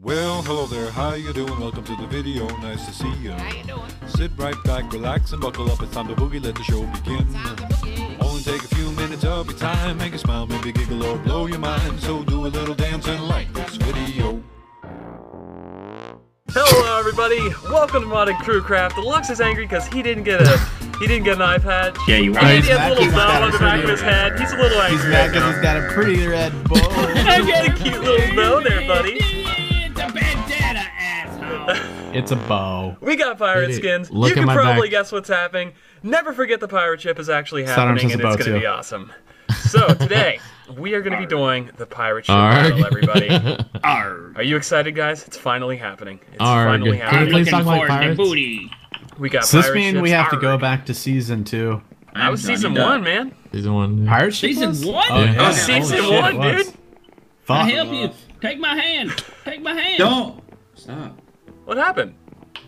Well, hello there. How you doing? Welcome to the video. Nice to see you. How you doing? Sit right back, relax, and buckle up. It's time to boogie. Let the show begin. Time to boogie. Only take a few minutes of your time. Make a smile, maybe giggle or blow your mind. So do a little dance and like this video. Hello, everybody. Welcome to Modded Crewcraft. Deluxe is angry because he didn't get a he didn't get an iPad. Yeah, you And right. he has a little He's bow mad on the back of his head. He's a little angry. He's mad because he's got a pretty red bow. I got a cute little bow there, buddy. It's a bow. We got pirate skins. Look you can probably back. guess what's happening. Never forget the pirate ship is actually Sidearms happening, and a it's going to be awesome. So today we are going to be doing the pirate ship Arg. battle, everybody. Arr. Are you excited, guys? It's finally happening. It's Arg. finally Can I'm we happening. please looking talk like forward to pirates? booty. We got Does this pirate mean we ships. have to go back to season two? That was season Johnny one, man. Season one. Pirate ship Season was? one? Oh, yeah. That was Holy season shit, one, dude. Fuck. I help you. Take my hand. Take my hand. Don't stop. What happened?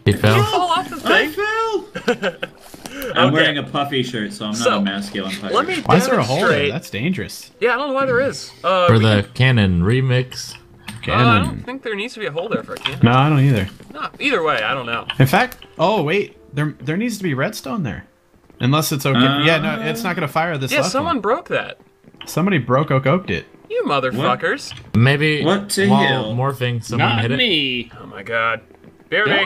He Did you fell. fall off the I thing? fell. I'm Okay. wearing a puffy shirt, so I'm not So, a masculine pirate. Let me Why is there a hole there? That's dangerous. Yeah, I don't know why there is. Uh, For we the cannon remix. can- uh, I don't think there needs to be a hole there for a cannon. No, I don't either. No, either way, I don't know. In fact, oh wait, there there needs to be redstone there. Unless it's okay. Uh, yeah, no, it's not gonna fire this. Yeah, left someone one. broke that. somebody broke oak oaked it. You motherfuckers. Maybe What to while hell? morphing, someone Not hit it. me. Oh my god. Barry,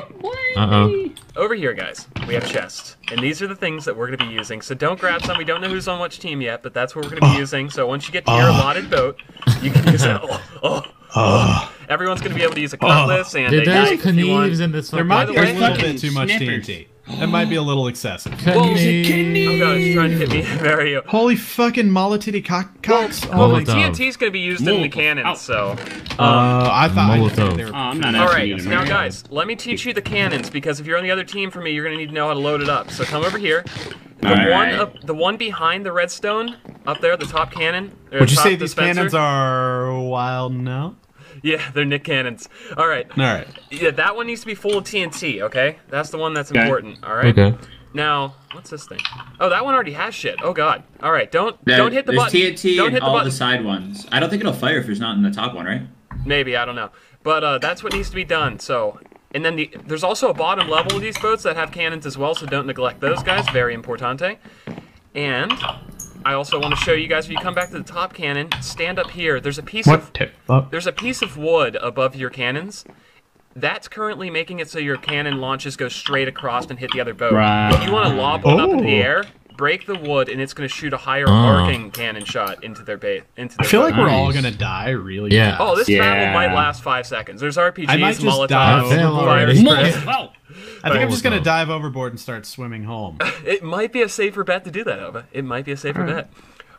Uh-oh. over here, guys. We have chests. And these are the things that we're going to be using. So don't grab some. We don't know who's on which team yet, but that's what we're going to be oh. using. So once you get to your oh. allotted boat, you can use it. Oh, oh, oh, oh. Everyone's going to be able to use a cutlass and Dude, a there's knife if you in this There might be a little bit too much snippers. TNT. That might be a little excessive. Knieves. Oh god, he's trying to hit me, Mario. Holy fucking molotitty cock cocks! Well, oh the my. Molotov. TNT's going to be used in the Molotov. cannons, Ow. so. Uh, I thought I Molotov. didn't- they were- Oh, I'm not All asking right, you to now marry guys, let me teach you the cannons because if you're on the other team for me, you're gonna need to know how to load it up. So come over here. The All one right. up, the one behind the redstone up there, the top cannon. Would you top say these dispenser. cannons are wild now? Yeah, they're Nick cannons. All right. All right. Yeah, that one needs to be full of TNT. Okay, that's the one that's Okay. important. All right. Okay. Now, what's this thing? Oh, that one already has shit. Oh god. All right, don't There- don't hit the there's button. TNT don't and hit the all button. the side ones. I don't think it'll fire if it's not in the top one, right? Maybe I don't know, but uh, that's what needs to be done. So, and then the, there's also a bottom level of these boats that have cannons as well. So don't neglect those guys. Very importante. And I also want to show you guys if you come back to the top cannon, stand up here. There's a piece of What? the fuck? there's a piece of wood above your cannons. That's currently making it so your cannon launches go straight across and hit the other boat. Right. If you want to lob one up in the Oh. air, break the wood, and it's going to shoot a higher Oh. arcing cannon shot into their bait. Into I feel boat. like we're all gonna die really Yeah. fast. Oh, this Yeah. battle might last five seconds. There's RPGs, I might just Molotovs, dive I fire already. spread. Whoa. I think I'm just gonna dive overboard and start swimming home. It might be a safer bet to do that, Ova. It might be a safer bet.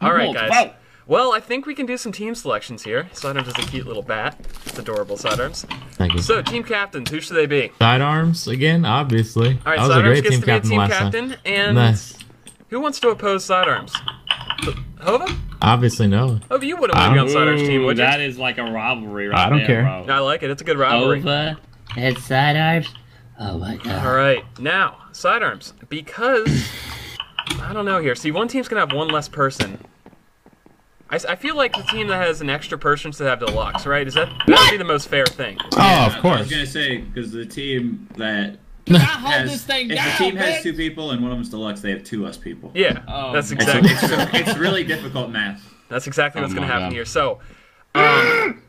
All right, guys. Whoa. Well, I think we can do some team selections here. Sidearms is a cute little bat. It's adorable, Sidearms. Thank you. So, team captains, who should they be? Sidearms again, obviously. All right, I was a Sidearms great gets team to be a captain team last captain, time. and Nice. Who wants to oppose Sidearms? Hova? Obviously no. Hova, you wouldn't want to be on um, Sidearms' team, Ooh, would you? that is like a rivalry right I don't there, care. bro. I like it. It's a good rivalry. Over head sidearms. Oh my god. All right, now sidearms because I don't know here. See, one team's gonna have one less person. I feel like the team that has an extra person should have deluxe, right? Is that that would be the most fair thing? Oh, of course. I was gonna say because the team that I hold has this thing if down, the team has bitch. two people and one of them's deluxe, they have two less people. Yeah, Oh, that's man. It's, exactly it's, it's really difficult math. that's exactly what's Oh gonna happen God. here. So, um,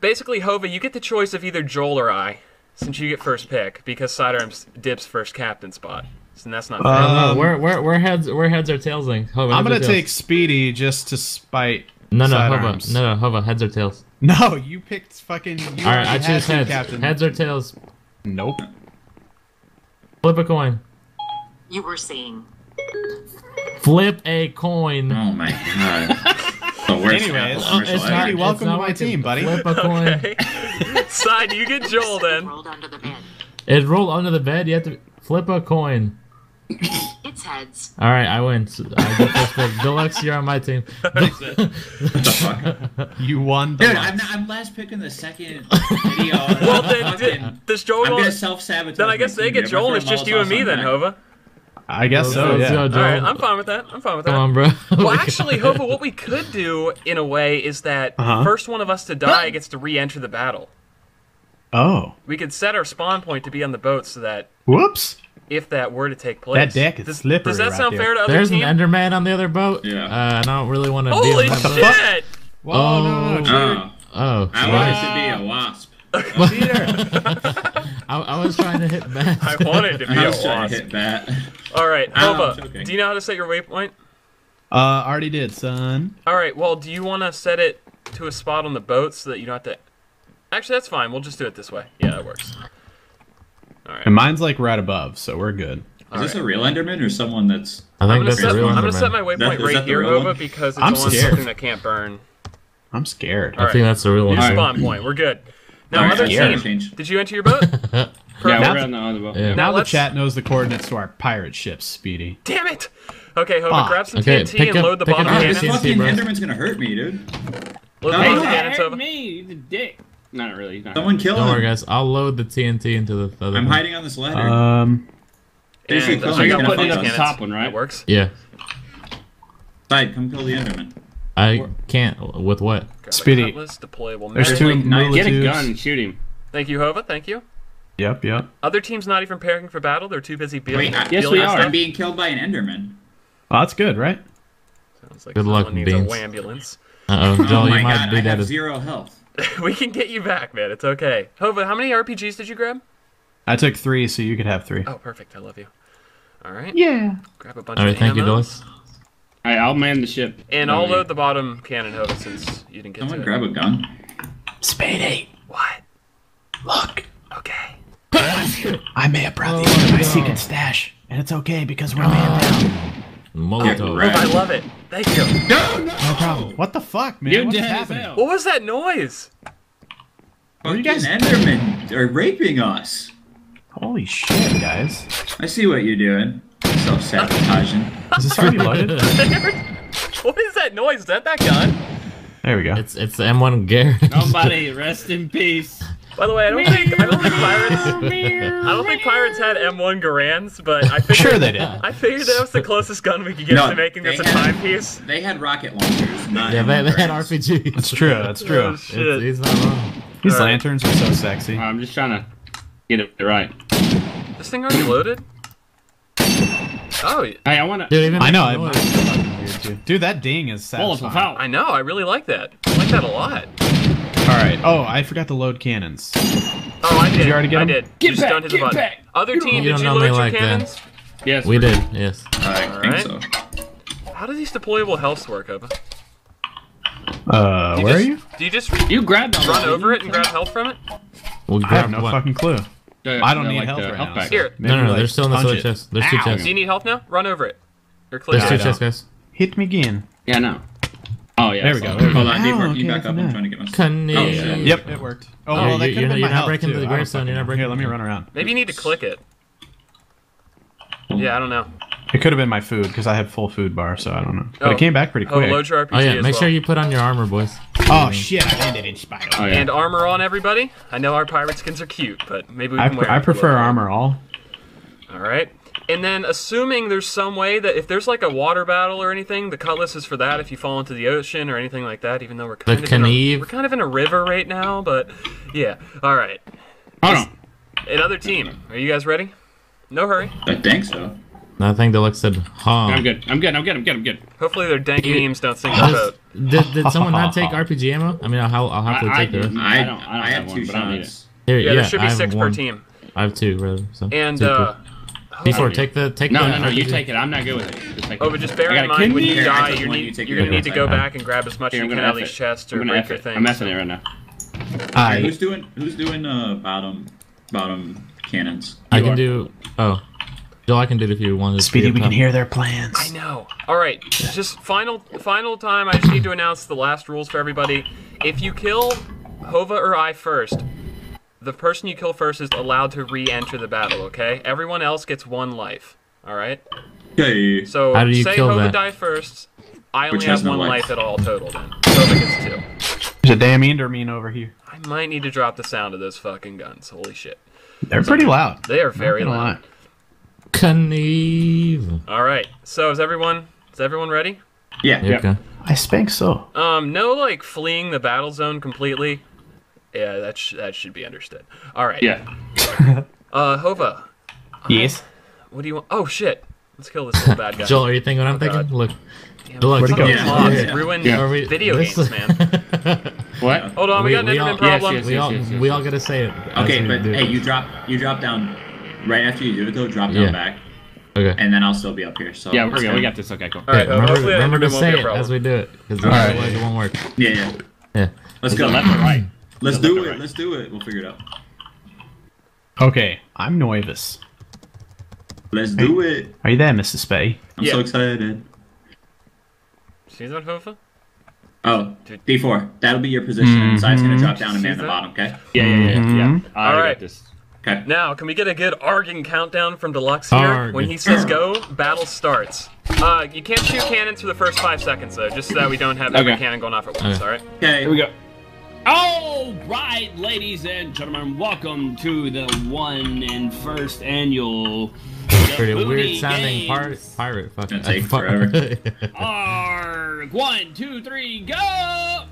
basically, Hova, you get the choice of either Joel or I, since you get first pick because sidearms dips first captain spot, and that's not fair. Uh, no, where where where heads where heads or tails thing? Hova, I'm gonna take Speedy just to spite. No no Hova. sidearms. No no Hova, heads or tails. No, you picked fucking. You Alright, I already had choose heads. Captain. Heads or tails. Nope. Flip a coin. You were saying. Flip a coin. Oh my god. the worst Anyways, uh, it's ever. not- welcome it's to my team, buddy. Flip a coin. Okay. Side, you get Joel then. Rolled under the bed. It rolled under the bed. You have to flip a coin. It's heads. All right, I win. So I get first pick. Deluxe, you're on my team. What the? You won. The Dude, lot. I'm, not, I'm last picking the second video. Well, then, d- does Joel? I'm gonna self sabotage. then I guess they get Joel, it's just you and me then, Hova. I guess so. Let's Yeah. All right, I'm fine with that. I'm fine with that. Come on, bro. Well, actually, Hova, what we could do in a way is that Uh-huh. first one of us to die gets to re-enter the battle. Oh, We could set our spawn point to be on the boat so that whoops! If that were to take place, That deck is does, slippery Does that right sound there. fair to other There's team? an Enderman on the other boat. Yeah. Uh, and I don't really want to be Holy on that boat. shit! Whoa, Oh. no, no, no, Oh, Oh, I right. wanted to be a wasp. I, I was trying to hit back. I wanted to be I a was trying wasp. to hit that. All right, Ow, Hova, choking. do you know how to set your waypoint? Uh, already did, son. All right, well, do you want to set it to a spot on the boat so that you don't have to? Actually, that's fine. We'll just do it this way. Yeah, that works. All right. And mine's like right above, so we're good. Is this a real Enderman or someone that's? I I'm think gonna, that's set, a real I'm gonna Enderman. set my waypoint is right that the here, real Hova, one? because it's I'm on scared. something that can't burn. I'm scared. All I think right. that's the real New one. spawn point. We're good. Now, All right, other yeah. team, Change. did you enter your boat? Yeah, Now- we're on the other boat. Yeah. Now Now the let's- chat knows the coordinates to our pirate ships, Speedy. Damn it! Okay, Hova, Fuck. grab some Okay, TNT and up- load the pick up bottom your Oh, cannon. this TNT, fucking bro. Enderman's gonna hurt me, dude. Load the No, bottom no, cannons, hurt Hova. me, he's a dick. Not really. Not Someone kill Don't worry, guys. I'll load the TNT into the other. I'm one. hiding on this ladder. Um, Basically, And, kill him. I He's got gonna one fight of the top one, right? That works. Yeah. Side, come kill the Enderman. I can't. With what? Grab a Speedy. deployable there's two like Get a gun and shoot him. Thank you, Hova. Thank you. Yep, yep. Other teams not even preparing for battle. They're too busy building. Wait, I- Yes, we are. I'm being killed by an Enderman. Well, that's good, right? Sounds like Good luck, someone needs Beans. a ambulance. Uh oh, Oh Joel, my you might god, do I that. have As, zero health. we can get you back, man. It's okay. Hova, how many RPGs did you grab? I took three, so you could have three. Oh, perfect. I love you. All right. Yeah. Grab a bunch all right, of thank you, ammo. Dolis. Alright, I'll man the ship. And Oh, I'll load the bottom cannon, Hova, since you didn't get Someone to grab it. a gun. Speedy, What? look. Okay. I may have brought Oh these in my my secret stash, and it's okay because we're man down. Molotov. right. I love it. Thank you. No, no, No problem. What the fuck, man? You're What's happening? hell. What was that noise? Were you Fucking guys- Endermen are raping us. Holy shit, guys. I see what you're doing. Self-sabotaging. Is this already loaded? what is that noise? Is that that gun? There we go. It's it's the M1 Garand. Somebody rest in peace. By the way, I don't think I don't think pirates I don't think pirates had M1 Garands, but I figured Sure they did. I figured that was the closest gun we could get No, to making this a they had- timepiece. They had rocket launchers, not yeah, they, they had RPGs. That's true. That's true. Oh, shit. It's, he's not wrong. These Alright. lanterns are so sexy. I'm just trying to get it right. This thing already loaded? Oh, Hey, I wanna. Dude, even I know. I, noise. mine's fucking weird too. Dude, that ding is satisfying. I know. I really like that. I like that a lot. All right. Oh, I forgot to load cannons. Oh, I did. you already get I 'em? did. Get Just back, don't hit the get button. back. Other team, You did don't you know load me your like that. cannons? Yes, We we're- did, yes. I think Alright. so. How do these deployable healths work, Ova? Uh, where just, are you? Do you just You grab all run that, over it and grab health from it? We'll I have no what? fucking clue. The- I don't the, need like, health the right health now. pack. so Here. No, no, no, like, they're still in the punch other chest. There's two chests. Do you need health now? Run over it. Or click There's two it. chests, guys. Hit me again. Yeah, no. Oh yeah. There we go. There we go. Hold on, Dave, Oh, work. You okay, back up. I'm trying to get my. Cunning. Oh, shit. Yep, it worked. Oh, Yeah, well, that you- could you're have not- been my you're not health breaking too. the gravestone, you're not breaking Here, let me run around. Maybe you need to click it. Yeah, I don't know. It could have been my food because I had full food bar, so I don't know. But Oh. it came back pretty Oh, quick. load your RPG Oh yeah, as make well. sure you put on your armor, boys. Oh shit! I landed in spider. Oh yeah. And armor on everybody. I know our pirate skins are cute, but maybe we I, can pr- wear I it for a prefer armor all. All right. And then, assuming there's some way that if there's like a water battle or anything, the cutlass is for that. If you fall into the ocean or anything like that, even though we're kind of in a, we're kind of in a river right now, but yeah. All right. Hold on. Another team. Are you guys ready? No hurry. I think so. I think the Deluxe said, huh. I'm good. I'm good. I'm good. I'm good. I'm good. Hopefully, their dank You- memes don't sink the boat. Did, did someone not take RPG ammo? I mean, I'll, I'll happily I- I take the rest. didn't. I I don't- I don't I have have one, two but I don't need shots. Here, Yeah, there should be have six per one. team. I have two, rather. So. And Two per- uh, D4, take the take No, the no, no. You take it. I'm not good with it. Just take oh, but just bear in mind when you kidney. Here, I die, you one, you need, take you're gonna need to go back and grab as much as you can out of these chests or break your things. I'm messing it right now. I Who's doing Who's doing uh bottom bottom cannons? I can are. do. Oh, Joel, I can do it if you wanted. to Speedy, we can hear their plans. I know. All right, just final final time. I just need to announce the last rules for everybody. If you kill Hova or I first, the person you kill first is allowed to re-enter the battle. Okay, everyone else gets one life. All right. Okay. So How do you say kill Hova that? die first. I only Which has have no one life. life at all total. Then Hova gets two. There's a damn Enderman over here. I might need to drop the sound of those fucking guns. Holy shit, They're pretty loud. they are very Not gonna loud. lie. Kneve. All right. So is everyone is everyone ready? Yeah. Yeah, Okay. I spank so. Um, no, like fleeing the battle zone completely. Yeah, that sh- that should be understood. All right. Yeah. Uh, Hova, Yes. what do you want? Oh shit! Let's kill this little bad guy. Joel, are you thinking what I'm thinking? God. Look. Damn, Look, Where'd he go? Yeah. clocks Yeah. ruin Yeah. Are we- video this- games, man. What? Hold on, we, got an we Enderman all- problem. yes, we all yes, yes, we yes. all gotta say it. Okay, but hey, you drop you drop down right after you do it though. Drop down Yeah. back, Okay. and then I'll still be up here. So Yeah, we're good. We got this. Okay, cool. All right, Yeah, remember, hopefully remember to Enderman won't say it as we do it, because right. otherwise it won't work. Yeah, yeah. Yeah. Let's Is go. it left or right? Let's do it. right? Let's do it. We'll figure it out. Okay, I'm Noivus. Let's do it. Are you there, Mr. Spay? I'm Yeah. so excited. See that, Hova? Oh, D4. That'll be your position, and Side's gonna drop down and See man the bottom. Okay. Yeah, yeah, yeah, yeah. Mhm. I already Alright. got this. Okay. Now, can we get a good Argon countdown from Deluxe here? Arg. When he says go, battle starts. Uh, you can't shoot cannons for the first five seconds, though, just so that we don't have every Okay. cannon going off at once, Okay. alright? Okay. Here we go. All right, ladies and gentlemen, welcome to the one and first annual. The Pretty weird sounding Games. pirate pirate fucking take fire- forever. Arg! One, two, three, go!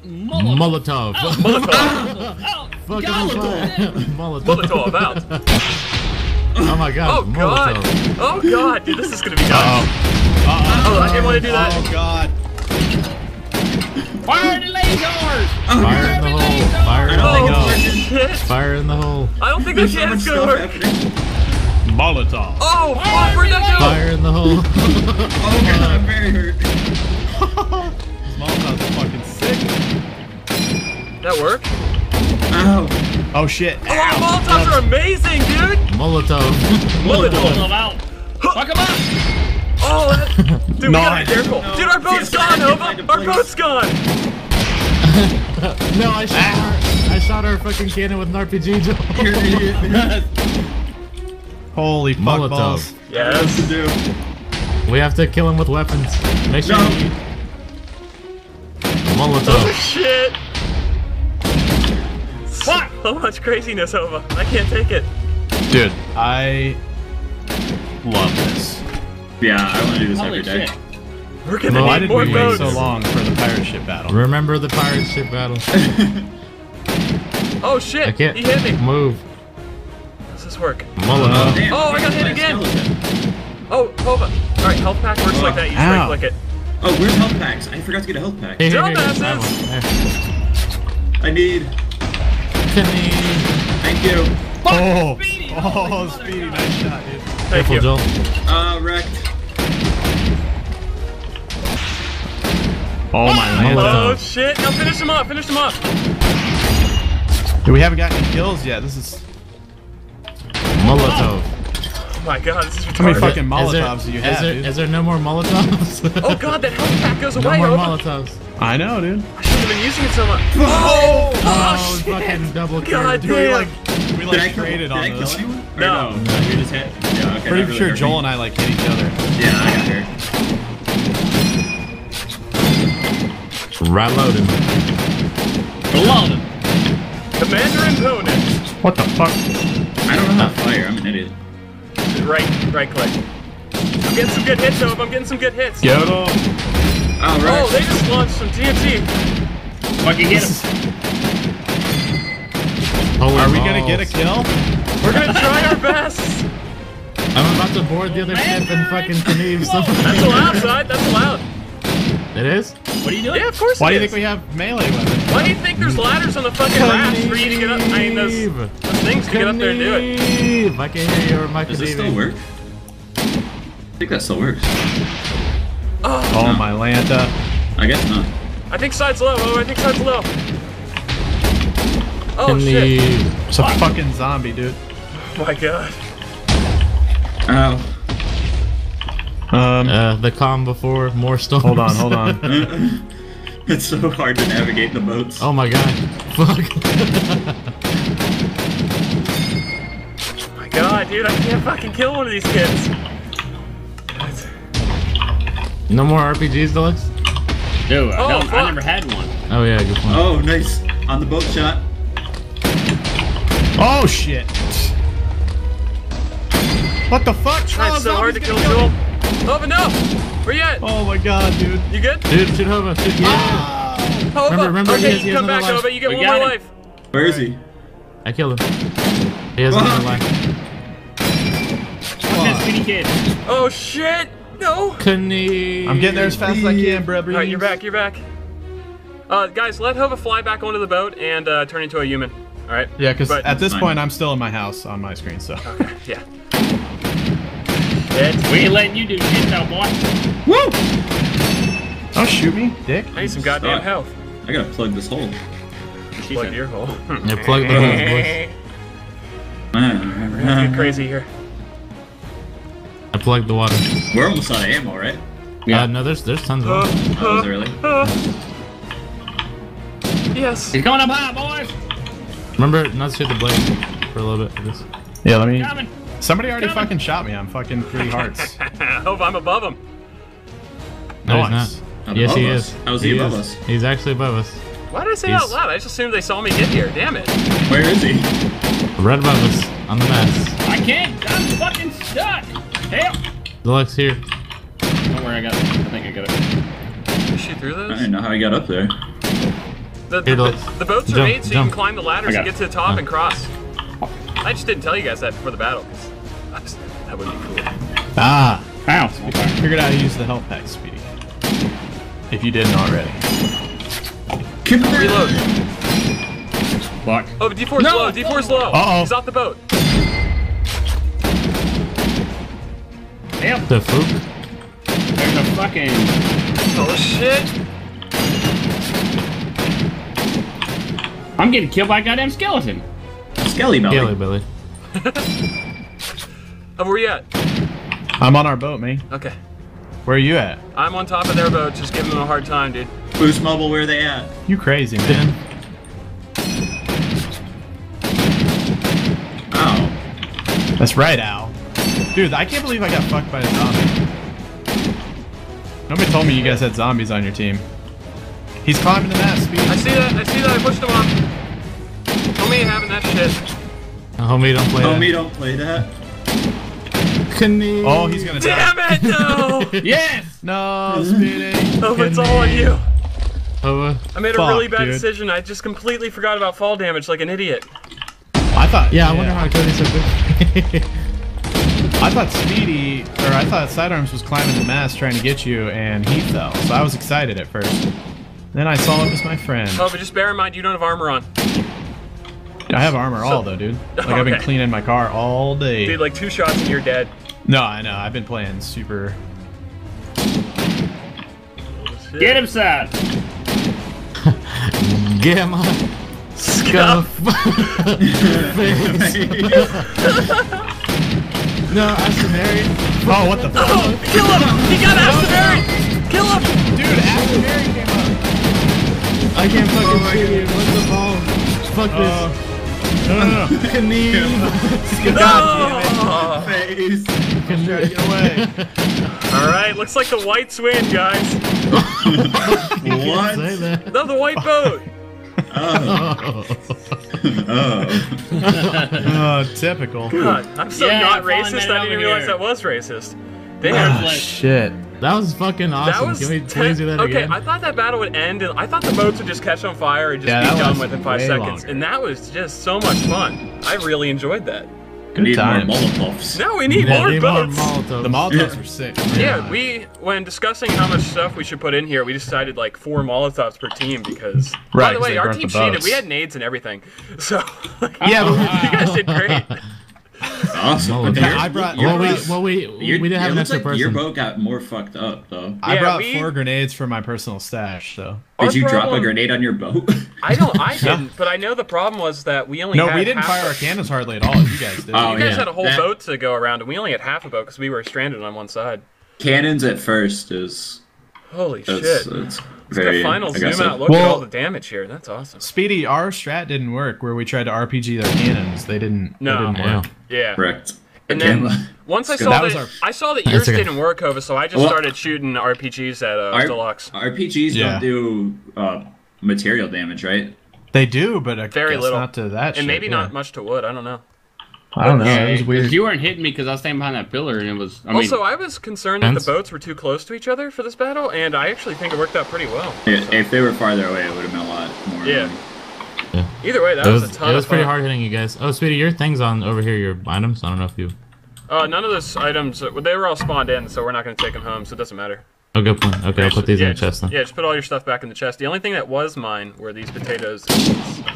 Molotov. Molotov. Molotov! Out! Molotov. Molotov. Molotov out! Oh my god. Oh god! Molotov. Oh god, dude, this is gonna be oh. nuts. Oh, I didn't want to do that. Oh God. Fire the lasers! Oh, Fire in the hole. Fire in the I don't think Oh hole. Fire in the hole. I don't think this There's so much cannon's gonna work. Molotov. Oh, fuck, where'd that? Fire in the hole. Oh god, I'm very hurt. Molotov's fucking sick. That work? Ow. Oh shit. Oh, Molotovs are amazing, dude! Molotov. Molotov! Molotov out! Fuck him up! Oh, that... dude, we gotta be careful. Dude, our boat's See, gone, I Nova! Our boat's gone! no, I shot ah. our, I shot our fucking cannon with an RPG. Joel. You're an idiot. Holy fuck Molotov. balls. What Yes. to do? We have to kill him with weapons. Make sure No. you... Oh, Molotov. shit! Fuck! So much craziness, Ova. I can't take it. Dude, I love this. Yeah, I want to do this Holy every day. shit. We're gonna Why need did more we boats. wait so long for the pirate ship battle? Remember the pirate ship battle. Oh shit! I can't He hit me. move. How does this work? Molotov. Damn, Oh, I got hit again. skeleton. Oh, Ova. Alright, health pack works like that. You just right click it. Oh, where's health packs? I forgot to get a health pack. Here, here, here, Dumbasses. have one. There. I need. Penny. Thank you. Oh, Speedy! oh, Holy Speedy, motherfucker. nice shot, dude. Thank Careful, you. Joel. Uh, wrecked. Oh my Molotov. Oh shit! Now finish him off. Finish him off. Dude, we haven't got any kills yet. This is Molotov. Oh my god, this is how many fucking Is there- Molotovs do you is have, there, dude? is there no more Molotovs? Oh god, that health pack goes no away. more oh Ova. Molotovs. I know, dude. I shouldn't have been using it so much. Oh! oh, Oh, shit. fucking double kill. God Dude, we damn. like we Did I like kill, traded did on I kill anyone? Or No. no. You just hit? Yeah, okay. Pretty really sure Joel me. and I like hit each other. Yeah, I got hurt. Right loading. Reloading. Commander and Conan. What the fuck? I don't know how to fire. I'm an idiot. Right, right click. I'm getting some good hits, Ova. I'm getting some good hits. Get him. Oh, Oh, they just launched some TNT. Fucking hit him. Holy Are we gonna get a kill? We're gonna try our best. I'm about to board the other ship and fucking Kneve something. That's allowed, side. That's allowed. It is? What are you doing? Yeah, of course. Why it do you is. think we have melee weapons? Why do you think there's ladders on the fucking rafts for you to get up? I mean, those, those things to get up there and do it. I can hear you or my Does this still Kneve. work? I think that still works. Oh. oh my Lanta. I guess not. I think side's low. Oh, I think side's low. Oh shit! It's a fucking zombie, dude. Oh my god. Ow. Um, Uh, the calm before more storms. hold on, hold on. it's so hard to navigate the boats. oh my god. Fuck. Oh my god, dude, I can't fucking kill one of these kids. no more RPGs, Deluxe? Dude, Oh, no, I never had one. Oh yeah, good point. Oh, nice. On the boat shot. Oh shit. What the fuck? Trying Oh, so hard to zombie's kill gonna Joel. Oh, no! Where you at? Oh my god, dude. You good? Dude, shoot Hova. Shoot, yeah. Hova. Remember- remember, he okay, has- you has come back, another life. Hova. You get We one more him. life. Where is he? I killed him. He has another life. Watch that skinny kid. Oh shit! No! Knee. I'm getting there as fast as I can, bro. Alright, you're back, you're back. Uh, guys, let Hova fly back onto the boat and uh, turn into a human. Alright? Yeah, because at this Fine. point I'm still in my house on my screen. So Okay. Yeah. We ain't letting you do shit though, boy. don't shoot me, dick. I need some goddamn Stop. health. I gotta plug this hole. Plug your hole. Yeah, plug the hose, boys. Get crazy here. I plugged the water. We're almost out of ammo, right? Uh, yeah. Uh, no, there's there's tons of uh, them. That was uh, early. Yes. He's going up high, boys. Remember not to shoot the blade for a little bit. Just, Yeah, let me. Coming. Somebody already Coming. fucking shot me. I'm fucking three hearts. I Hope I'm above him. no, Nice. he's not. Yes, he Above is. How is he above is. us? He's actually above us. Why did I say He's- out loud? I just assumed they saw me get here. Damn it. Where is he? Right above us on the mast. I can't. I'm fucking stuck. Help. Deluxe here. Don't worry, I got it. I think I got it. Can you shoot through I those? don't know how I got up there. The, the, Here, the, the boats are Jump, made so you can climb the ladders I and get to the top it. and cross. I just didn't tell you guys that before the battle, because that would be cool. ah, Ow. Figured out how to use the health pack, Speedy. If you didn't already. Come here. Reload. Fuck. Oh, but D4's No! low. D4's low. Uh-oh. He's off the boat. Help. The fook. There's a fucking. Oh shit. I'm getting killed by a goddamn skeleton. Skelly belly. Haley Billy. Oh, where you at? I'm on our boat, man. Okay. Where are you at? I'm on top of their boat, just giving them a hard time, dude. Boost Mobile, where are they at? You crazy, man. Oh. That's right, Al. Dude, I can't believe I got fucked by a zombie. Nobody told me you guys had zombies on your team. He's climbing the mast, Speedy. I see that. I see that. I pushed him off. Homie having that shit. Homie, don't play Homie, don't play that. Knee. Oh, he's gonna die. Damn it, no! Yes. No, Speedy. oh, it's all on you. Hova. I made a Fuck, really bad dude. decision. I just completely forgot about fall damage like an idiot. I thought. Yeah, I wonder how Cody's so good. I thought Speedy, or I thought Sidearms was climbing the mast trying to get you, and he fell. So I was excited at first. Then I saw it was my friend. Oh, but just bear in mind you don't have armor on. I have armor all though, dude. Like I've been cleaning my car all day. Dude, like two shots and you're dead. No, I know. I've been playing super. Get him, son. Get him on. Scuff. Face. no, Aston Mary. Oh, what the fuck? Oh, kill him! He got Aston Mary! Kill him! Dude, Aston Mary came up. I can't fucking see you. What's the ball? Fuck Uh, this. No, no, no. Knee. No! Face. Get away. Alright, looks like the whites win, guys. What? Say that. No, the white boat! Oh. oh. Oh, typical. God, I'm so Yeah, not racist, I didn't over realize here. that was racist. Damn. Like, Shit. That was fucking That awesome. was Can we ten- please do that okay, again? I thought that battle would end, and I thought the boats would just catch on fire and just Yeah, be that done lasted within five seconds. longer. And that was just so much fun. I really enjoyed that. Good Need times. more Molotovs. Now we need Yeah, more need boats. Molotovs. The Molotovs were sick. yeah, we when discussing how much stuff we should put in here, we decided like four Molotovs per team because. Right, by Right, the 'cause way, our team cheated. We had nades and everything, so like, Yeah, but you guys did great. Awesome. Molotov. Your- I brought- your well, we, boat- well, we, we didn't have it an extra like Your boat got more fucked up though. I Yeah, brought we- four grenades for my personal stash, so. Did you drop a grenade on your boat? I don't. I didn't, but I know the problem was that we only No, had we didn't half fire a- our cannons hardly at all. You guys did. Oh, You guys yeah. had a whole That- boat to go around, and we only had half a boat because we were stranded on one side. Cannons at first is Holy that's, shit! that's Look very at final zoom aggressive. out. Look at all the damage here. That's awesome. Speedy, our strat didn't work where we tried to RPG their cannons. They didn't. No. They didn't Yeah. work. Yeah. Correct. And Again, then once I saw was that, our- I saw that That's yours okay. didn't work, Hova, so I just Well- started shooting RPGs at uh, R- Deluxe. RPGs Yeah. don't do uh, material damage, right? They do, but I Very guess little. not to that. And shit, maybe yeah. not much to wood. I don't know. I don't know. yeah, it was weird. You weren't hitting me because I was standing behind that pillar, and it was. I mean, also, I was concerned that the boats were too close to each other for this battle, and I actually think it worked out pretty well. Yeah, If they were farther away, it would have been a lot more. Yeah. annoying. Either way, that It was, was, a ton it was of pretty fun. hard hitting you guys. Oh, sweetie, your thing's on over here. Your items. I don't know if you. Uh, none of those items, uh, they were all spawned in, so we're not going to take them home, so it doesn't matter. Oh, good point. Okay, I'll put these yeah, in the chest then. Yeah, just put all your stuff back in the chest. The only thing that was mine were these potatoes. and these Right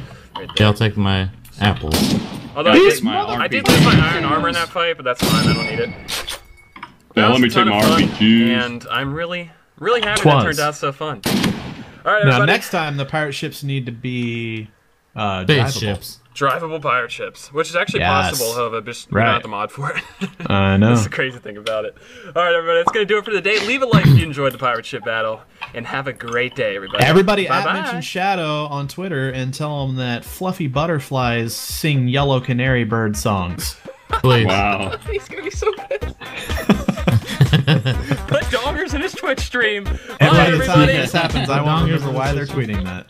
Yeah, there. I'll take my apples. Although I did, my I did lose my iron armor in that fight, but that's fine. I don't need it. Yeah, let me take my of fun, RPGs. And I'm really, really happy Twas. that turned out so fun. All right, Now next time the pirate ships need to be uh, Base drivable. ships. Drivable pirate ships, which is actually Yes. possible, however, just Right. don't the mod for it. I know. That's the crazy thing about it. All right, everybody, that's going to do it for the day. Leave a like if you enjoyed the pirate ship battle, and have a great day, everybody. Everybody at Bye-bye. mention Shadow on Twitter and tell them that fluffy butterflies sing yellow canary bird songs. Please. Wow. He's going to be so pissed. Put dongers in his Twitch stream. Bye, And by the time everybody. this happens, I won't remember why they're tweeting that.